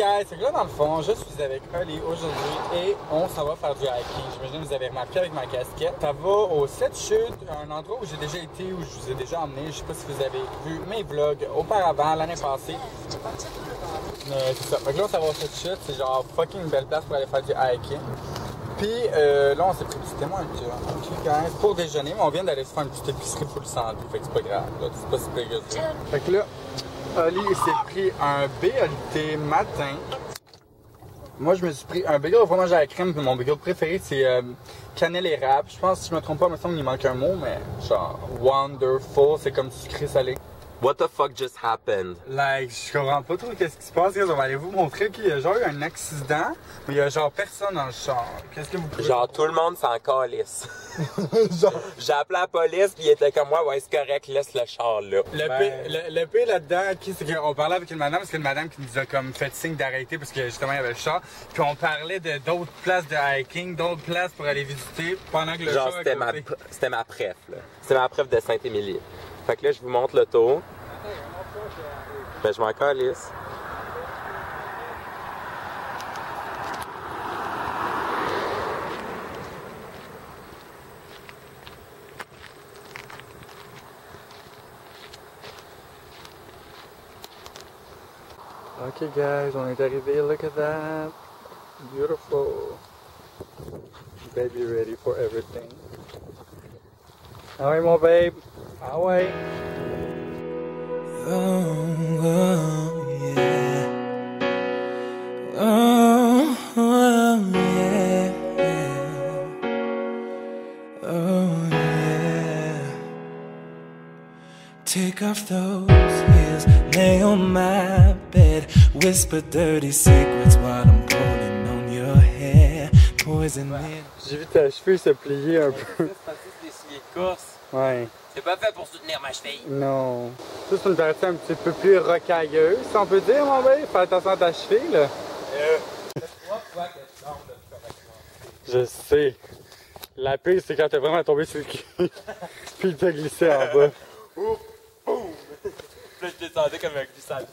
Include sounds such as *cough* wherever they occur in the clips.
guys, c'est que là dans le fond, je suis avec Holly aujourd'hui et on s'en va faire du hiking. J'imagine que vous avez remarqué avec ma casquette. Ça va au 7 chutes, un endroit où j'ai déjà été, où je vous ai déjà emmené. Je sais pas si vous avez vu mes vlogs auparavant, l'année passée. Euh, c'est ça. Que là, ça va au 7 chutes, c'est genre fucking belle place pour aller faire du hiking. Puis euh, là, on s'est pris un tour. Ok, guys, pour déjeuner, mais on vient d'aller se faire une petite épicerie full santé. Fait que c'est pas grave. C'est pas si pire. Fait que là, Oli s'est pris un BLT matin. Moi, je me suis pris un bagel au fromage à la crème. Mon bagel préféré, c'est euh, cannelle et rap. Je pense, si je me trompe pas, il me semble qu'il manque un mot, mais genre, wonderful, c'est comme sucré salé. What the fuck just happened? Like, je comprends pas trop qu'est-ce qui se passe. On va aller vous montrer qu'il y a genre eu un accident, mais il y a genre personne dans le char. Qu'est-ce que vous pouvez... Genre, tout le monde s'en calisse. *laughs* genre... J'ai appelé la police, puis il était comme moi, ouais, c'est correct, laisse le char là. Le Ben, pire, le, là-dedans, qui, c'est qu'on parlait avec une madame, c'est une madame qui nous a comme fait signe d'arrêter parce que justement il y avait le char. Puis on parlait de d'autres places de hiking, d'autres places pour aller visiter pendant que le Genre, char. à c'était ma, ma préf, là. C'était ma préf de Saint-Émilie. Fait que là, je vous montre le je m'en calisse. Ok guys, on est arrivé, look at that. Beautiful. Baby ready for everything. Ouais mon babe. Ah ouais. Oh, oh, yeah. Oh, oh, yeah. Oh, yeah. Take off those heels, lay on my bed, whisper dirty secrets while I'm pulling on your hair. Poison in. J'ai vu ta cheville se plier un peu. Ouais. C'est pas fait pour soutenir ma cheville. Non. Ça, c'est une partie un petit peu plus rocailleuse, si on peut dire, mon babe. Fais attention à ta cheville, là. Je sais. La pire, c'est quand t'es vraiment tombé sur le cul. *laughs* Puis t'as glissé en bas. Là, je descendais comme un glissade.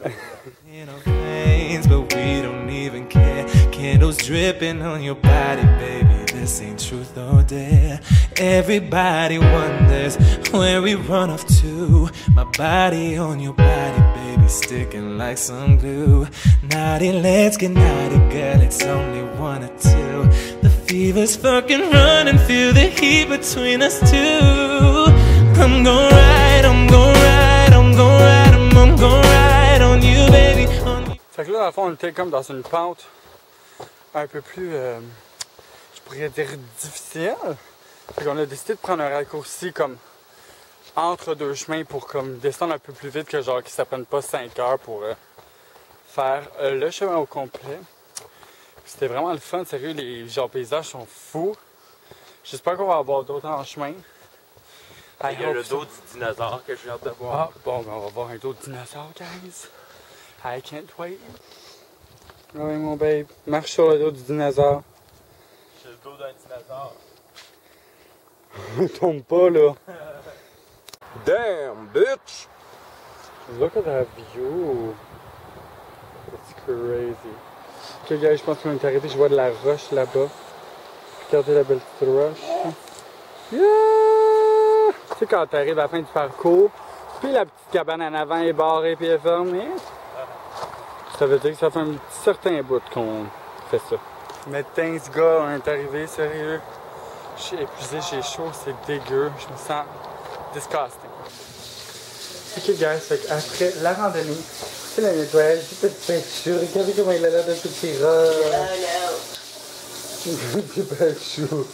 in our veins, but we don't even care. Candles dripping on your body, baby. This ain't truth or dare. Everybody wonders where we run off to. My body on your body, baby, sticking like some glue. Naughty, let's get naughty, girl. It's only one or two. The fever's fucking running, feel the heat between us two. I'm gon' ride, I'm gon' ride, I'm gon' ride, I'm, I'm gon' ride on you, baby. On. Fait que là, le fond, on était comme dans une pente ah, un peu plus, euh, je pourrais dire, difficile. Fait qu'on a décidé de prendre un raccourci comme entre deux chemins pour comme descendre un peu plus vite que genre que ça prenne pas 5 heures pour euh, faire euh, le chemin au complet. C'était vraiment le fun, sérieux, les genre, paysages sont fous. J'espère qu'on va avoir d'autres en chemin. I Il y a le dos du dinosaure que j'ai hâte de Ah, voir. bon, ben on va voir un autre dinosaure, guys. I can't wait. Ah Oui, mon babe. Marche sur le dos du dinosaure. Le dos d'un dinosaure. *laughs* Tombe pas, là. *laughs* Damn, bitch! Look at that view. It's crazy. Ok, guys, je pense qu'on est arrêté. Je vois de la roche là-bas. Regardez la belle petite roche. Yeah! Tu sais, quand t'arrives à la fin du parcours, puis la petite cabane en avant est barrée puis est fermée. Ça veut dire que ça fait un certain bout qu'on fait ça. Mais thanks, gars, on est arrivé, sérieux. Je suis épuisé, j'ai chaud, c'est dégueu. Je me sens disgusting. Ok guys, fait après la randonnée, c'est le nettoyage du petit peinture. Regardez comment il a l'air d'un petit rat. *laughs* petit peinture.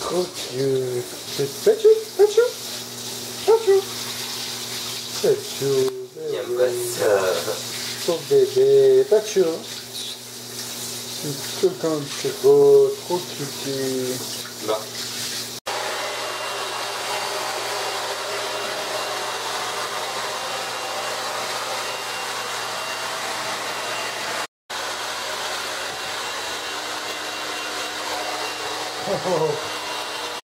Trop cute. Petit peinture, peinture, peinture. Peinture. J'aime pas ça. Trop bébé, peinture. Tout comme c'est beau, trop cute. Bon.